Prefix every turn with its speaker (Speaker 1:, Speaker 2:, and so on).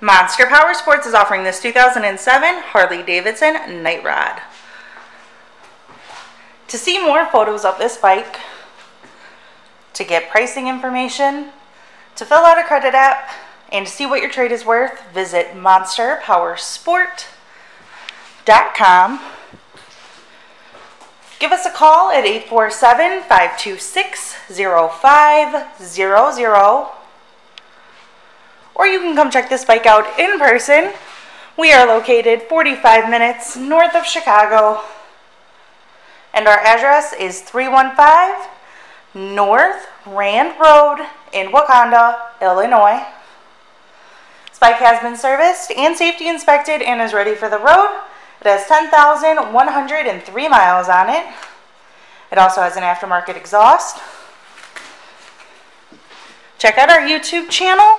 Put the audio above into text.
Speaker 1: Monster Powersports is offering this 2007 Harley Davidson Night Rod. To see more photos of this bike, to get pricing information, to fill out a credit app, and to see what your trade is worth, visit monsterpowersport.com. Give us a call at 847 526 0500 or you can come check this bike out in person. We are located 45 minutes north of Chicago, and our address is 315 North Rand Road in Wauconda, Illinois. This bike has been serviced and safety inspected and is ready for the road. It has 10,103 miles on it. It also has an aftermarket exhaust. Check out our YouTube channel